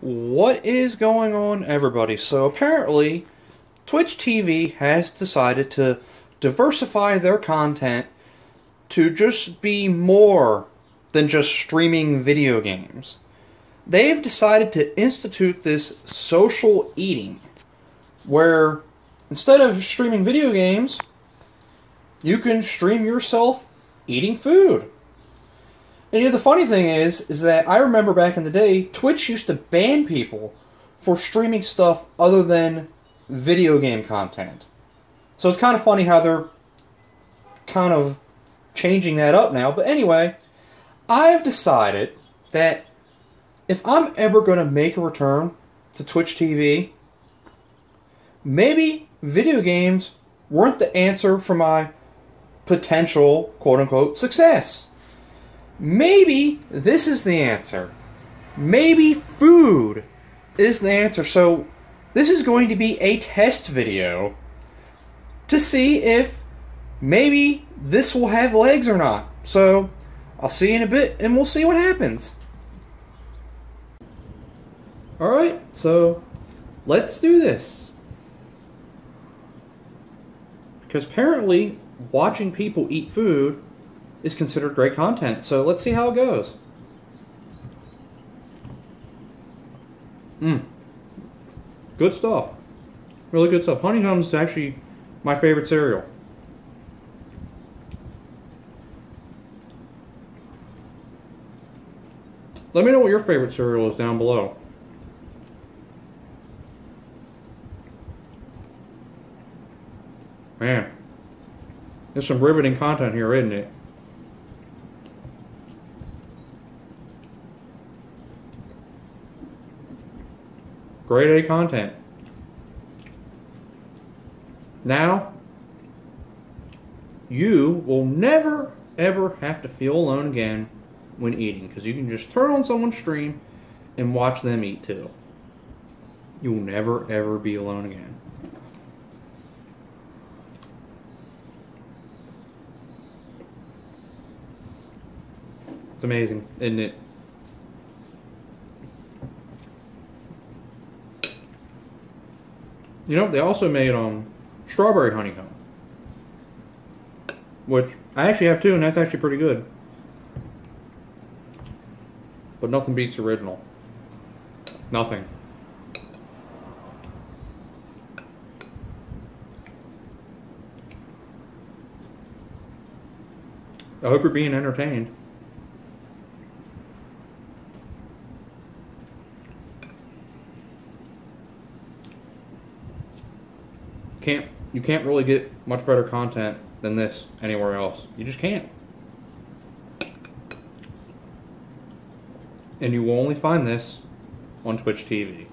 What is going on, everybody? So, apparently, Twitch TV has decided to diversify their content to just be more than just streaming video games. They've decided to institute this social eating where instead of streaming video games, you can stream yourself eating food. And you know, the funny thing is, is that I remember back in the day, Twitch used to ban people for streaming stuff other than video game content. So it's kind of funny how they're kind of changing that up now. But anyway, I've decided that if I'm ever going to make a return to Twitch TV, maybe video games weren't the answer for my potential quote unquote success. Maybe this is the answer. Maybe food is the answer. So, this is going to be a test video to see if maybe this will have legs or not. So, I'll see you in a bit and we'll see what happens. Alright, so let's do this. Because apparently, watching people eat food is considered great content. So let's see how it goes. Mmm. Good stuff. Really good stuff. Honeycombs is actually my favorite cereal. Let me know what your favorite cereal is down below. Man, there's some riveting content here, isn't it? Grade A content. Now, you will never ever have to feel alone again when eating because you can just turn on someone's stream and watch them eat too. You'll never ever be alone again. It's amazing, isn't it? You know, they also made um strawberry honeycomb, which I actually have too, and that's actually pretty good. But nothing beats original. Nothing. I hope you're being entertained. Can't you can't really get much better content than this anywhere else. You just can't. And you will only find this on Twitch TV.